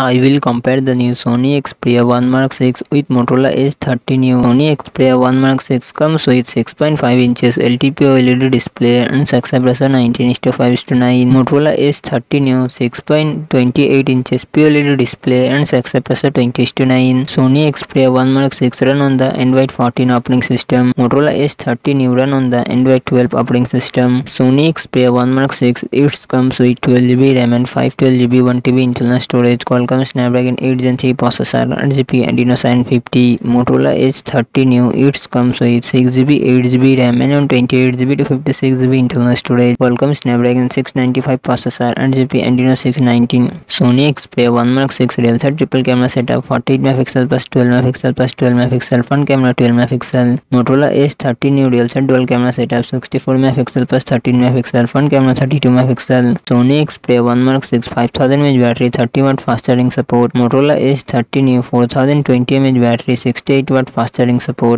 I will compare the new Sony Xperia 1 Mark 6 with Motorola Edge 30 Neo. Sony Xperia 1 Mark 6 comes with 6.5 inches LTPO LED display and success ratio 19:5 9. Motorola Edge 30 Neo 6.28 inches POLED display and success ratio 20:9. Sony Xperia 1 Mark 6 run on the Android 14 operating system. Motorola Edge 30 Neo run on the Android 12 operating system. Sony Xperia 1 Mark 6 it comes with 12GB RAM and 512GB 1TB internal storage. Qualcomm Snapdragon 8 Gen 3 processor, 8GB Adreno 750. Motorola Edge 30 Neo it comes with 6GB, 8GB RAM and 28GB to 56GB internal storage. Qualcomm Snapdragon 695 processor, 8GB Adreno 619. Sony Xperia 1 Mark 6 real set triple camera setup 48 MP plus 12 MP plus 12 MP front camera 12 MP. Motorola Edge 30 Neo real set dual camera setup 64 MP plus 13 MP front camera 32 MP. Sony Xperia 1 Mark 6 5000 mAh battery 30 watt fast charging support. Motorola Edge 30 Neo 4020 mAh battery 68 watt fast charging support.